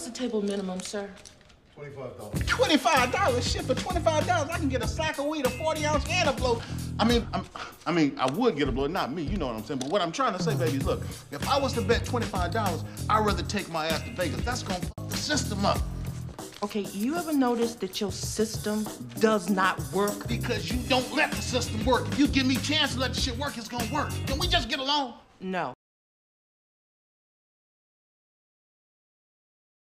What's the table minimum, sir? Twenty-five dollars. Twenty-five dollars. Shit for twenty-five dollars, I can get a sack of weed, a forty ounce, and a blow. I mean, I'm, I mean, I would get a blow, not me. You know what I'm saying. But what I'm trying to say, baby, is look, if I was to bet twenty-five dollars, I'd rather take my ass to Vegas. That's gonna fuck the system up Okay, you ever noticed that your system does not work? because you don't let the system work. If you give me a chance to let the shit work, it's gonna work. Can we just get along? No.